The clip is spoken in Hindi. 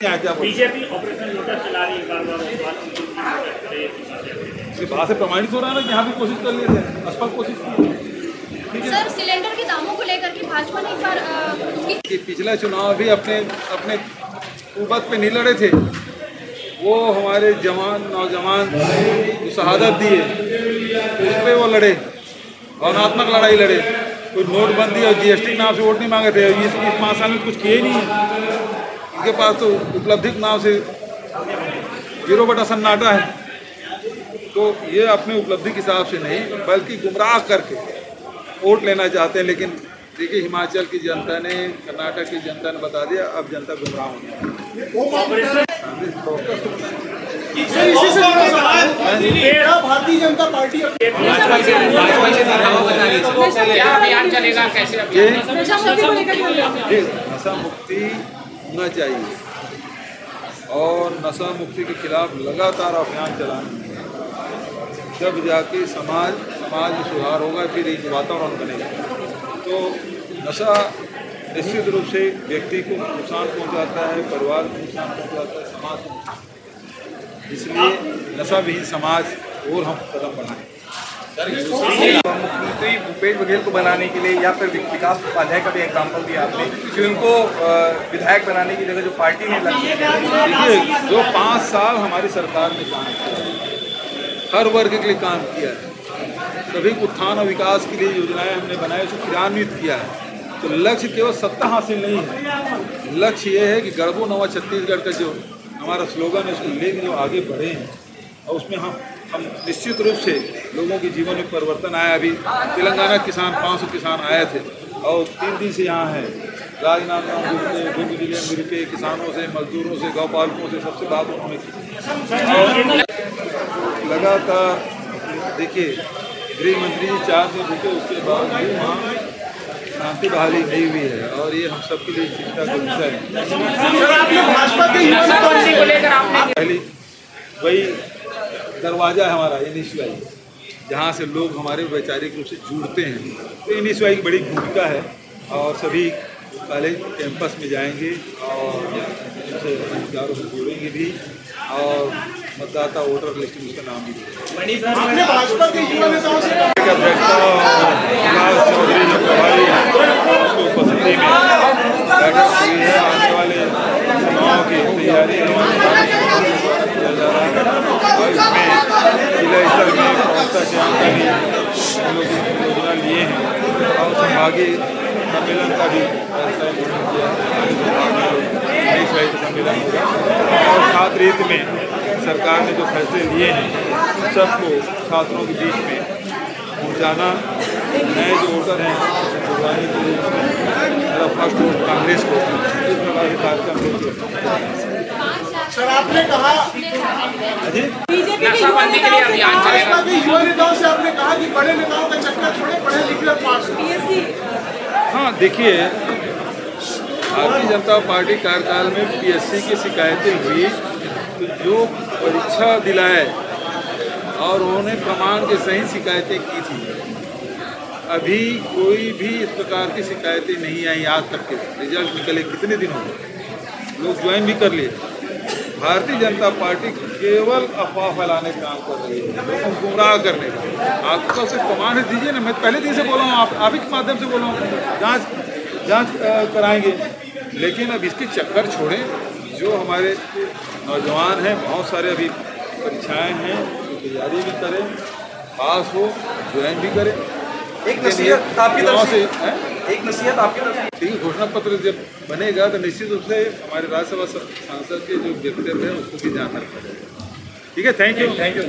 बीजेपी ऑपरेशन लोटस चला रही है बार बार बात से प्रमाणित हो रहा है ना कि यहाँ भी कोशिश कर लिए थे असफल कोशिश की। सर सिलेंडर के दामों को लेकर के भाजपा ने एक बार उसकी पिछला चुनाव भी अपने अपने कुबत पे नहीं लड़े थे। वो हमारे जवान नौजवान जो शहादत दिए उस पर वो लड़े। भावनात्मक लड़ाई लड़े। कोई नोटबंदी और जीएसटी नाम से वोट नहीं मांगे थे। इस इस पाँच साल में कुछ किए ही नहीं इनके पास तो उपलब्धि के नाम से ज़ीरो बटा सन्नाटा है। तो ये अपने उपलब्धि के हिसाब से नहीं बल्कि गुमराह करके वोट लेना चाहते हैं लेकिन देखिए हिमाचल की जनता ने कर्नाटक की जनता ने बता दिया अब जनता गुमराह हो भारतीय जनता पार्टी क्या चलेगा? कैसे अभियान? ये ये नशा मुक्ति होना चाहिए और नशा मुक्ति के खिलाफ लगातार अभियान चलाना। जब जाके समाज समाज में सुधार होगा, फिर एक वातावरण बनेगा। तो नशा निश्चित रूप से व्यक्ति को नुकसान पहुंचाता है, परिवार को नुकसान पहुंचाता है, समाज को इसलिए नशा विहीन समाज और हम कदम बढ़ाएँ। मुख्यमंत्री भूपेश बघेल को बनाने के लिए या फिर विकास उपाध्याय का भी एग्ज़ाम्पल दिया आपने कि उनको विधायक बनाने की जगह जो पार्टी ने लगी जो पाँच साल हमारी सरकार ने काम किया हर वर्ग के लिए काम किया है, सभी उत्थान और विकास के लिए योजनाएँ हमने बनाई उसको क्रियान्वित किया है तो लक्ष्य केवल सत्ता हासिल नहीं है। लक्ष्य ये है कि गढ़बो नवा छत्तीसगढ़ का जो हमारा स्लोगन है, उसको लेकर जो आगे बढ़े हैं, और उसमें हम हम निश्चित रूप से लोगों के जीवन में परिवर्तन आया अभी। तेलंगाना किसान 500 किसान आए थे और तीन दिन से यहाँ हैं। राजनांदगांव मिलके भिंड ज़िले में मिलके किसानों से मजदूरों से गौपालकों से सबसे बात उन्होंने की। और लगातार देखिए गृह मंत्री जी चार दिन रुके उसके बाद भी वहाँ शांति बहाली नहीं हुई है और ये हम सबके लिए चिंता का विषय है। को पहली वही दरवाज़ा है हमारा एन जहाँ से लोग हमारे वैचारिक रूप से जुड़ते हैं तो एन की बड़ी भूमिका है और सभी पहले कैंपस में जाएँगे और उनसे अधिकारों से जुड़ेंगे भी और मतदाता वोटर लिस्ट में उसका नाम भी देंगे। आने वाले के की नेताओं इसमें जिला स्तर में का भी हम लोग योजना लिए हैं और संभागीय सम्मेलन का भी नई साहित्य सम्मेलन और छात्र हित में सरकार ने जो फैसले लिए हैं सबको छात्रों के बीच में पहुंचाना नए जो वोटर हैं फ़र्स्ट वोट कांग्रेस को इस प्रकार के कार्यक्रम सर आपने कहा नशाबंदी के लिए अभियान चलेगा। भाजपा के युवा नेताओं से आपने कहा कि बड़े नेताओं का चक्कर छोड़े पढ़े लिखे और पास हो। हाँ देखिए भारतीय जनता पार्टी कार्यकाल में पीएससी की शिकायतें हुई तो जो परीक्षा दिलाए और उन्होंने प्रमाण के सही शिकायतें की थी। अभी कोई भी इस प्रकार की शिकायतें नहीं आई आज तक के। रिज़ल्ट निकले कितने दिन हो गए लोग ज्वाइन भी कर लिए। भारतीय जनता पार्टी केवल अफवाह फैलाने का काम कर रही है लोगों को गुमराह करने का। आपके पास एक प्रमाण दीजिए ना मैं पहले दिन से बोला हूँ आप आप ही के माध्यम से बोला हूँ जाँच जाँच कराएँगे। लेकिन अब इसके चक्कर छोड़ें जो हमारे नौजवान हैं बहुत सारे अभी परीक्षाएँ हैं तो तैयारी भी करें पास हो ज्वाइन भी करें। एक नसीहत आपकी तरफ़ से से हैं? एक नसीहत आपके तरफ़ से। घोषणा पत्र जब बनेगा तो निश्चित रूप से हमारे राज्यसभा सांसद के जो व्यक्तित्व है उसको भी रखा जाएगा। ठीक है? Thank you thank you